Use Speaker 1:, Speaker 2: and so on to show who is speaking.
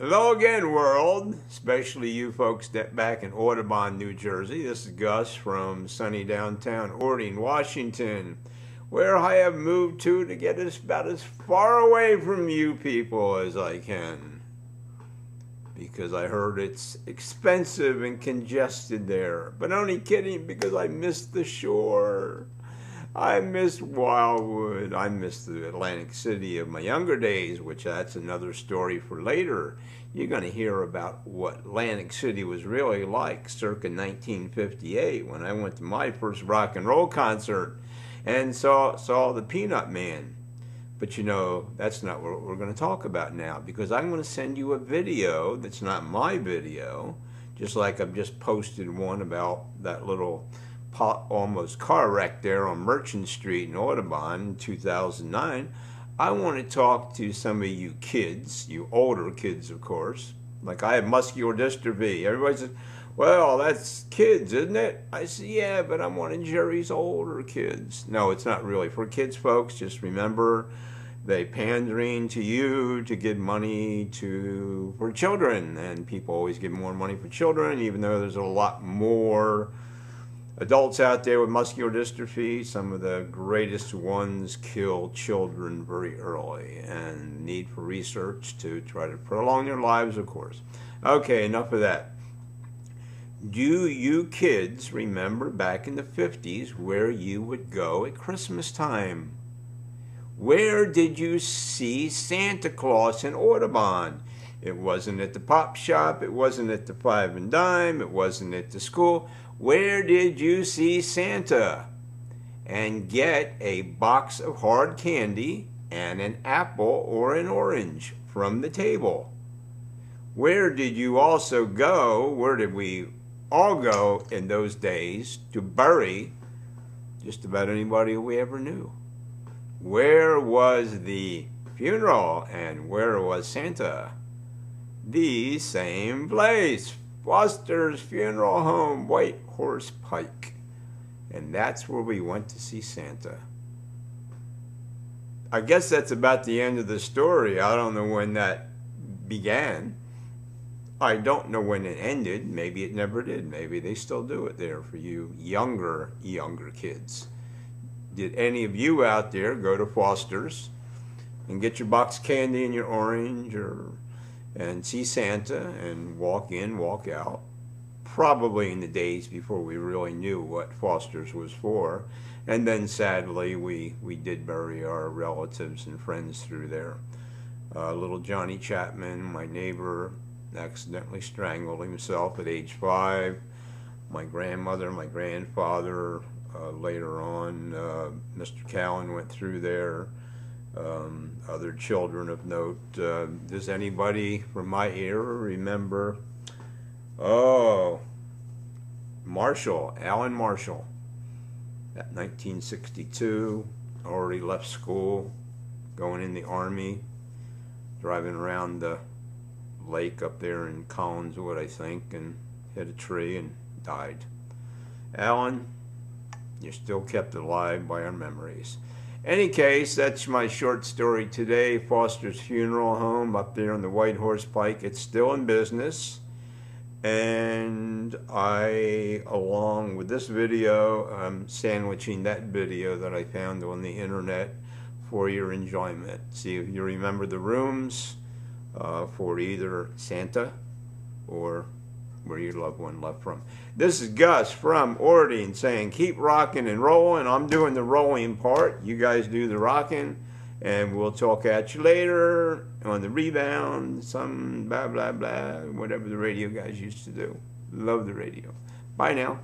Speaker 1: Hello again, world, especially you folks that back in Audubon, New Jersey. This is Gus from sunny downtown Orting, Washington, where I have moved to to get as about as far away from you people as I can. Because I heard it's expensive and congested there. But only kidding, because I miss the shore. I miss Wildwood. I miss the Atlantic City of my younger days, which that's another story for later. You're going to hear about what Atlantic City was really like circa 1958 when I went to my first rock and roll concert and saw saw the Peanut Man. But you know, that's not what we're going to talk about now because I'm going to send you a video that's not my video, just like I've just posted one about that little almost car wreck there on Merchant Street in Audubon in 2009, I want to talk to some of you kids, you older kids, of course. Like I have muscular dystrophy. Everybody says, well, that's kids, isn't it? I said, yeah, but I'm one of Jerry's older kids. No, it's not really. For kids, folks, just remember they pandering to you to get money to for children. And people always give more money for children, even though there's a lot more adults out there with muscular dystrophy, some of the greatest ones kill children very early and need for research to try to prolong their lives, of course. Okay, enough of that. Do you kids remember back in the 50s where you would go at Christmas time? Where did you see Santa Claus in Audubon? It wasn't at the pop shop, it wasn't at the five and dime, it wasn't at the school. Where did you see Santa? And get a box of hard candy and an apple or an orange from the table. Where did you also go? Where did we all go in those days to bury just about anybody we ever knew? Where was the funeral and where was Santa? The same place. Foster's Funeral Home, White Horse Pike. And that's where we went to see Santa. I guess that's about the end of the story. I don't know when that began. I don't know when it ended. Maybe it never did. Maybe they still do it there for you younger, younger kids. Did any of you out there go to Foster's and get your box candy and your orange or and see Santa and walk in, walk out. Probably in the days before we really knew what Foster's was for. And then sadly, we, we did bury our relatives and friends through there. Uh, little Johnny Chapman, my neighbor, accidentally strangled himself at age five. My grandmother, my grandfather, uh, later on, uh, Mr. Cowan went through there um, other children of note. Uh, does anybody from my era remember? Oh, Marshall, Alan Marshall, at 1962, already left school, going in the Army, driving around the lake up there in Collingswood, I think, and hit a tree and died. Alan, you're still kept alive by our memories. Any case, that's my short story today. Foster's Funeral Home up there on the White Horse Pike. It's still in business. And I, along with this video, I'm sandwiching that video that I found on the internet for your enjoyment. See if you remember the rooms uh, for either Santa or where your loved one left from. This is Gus from Orting saying keep rocking and rolling. I'm doing the rolling part. You guys do the rocking. And we'll talk at you later on the rebound, some blah, blah, blah, whatever the radio guys used to do. Love the radio. Bye now.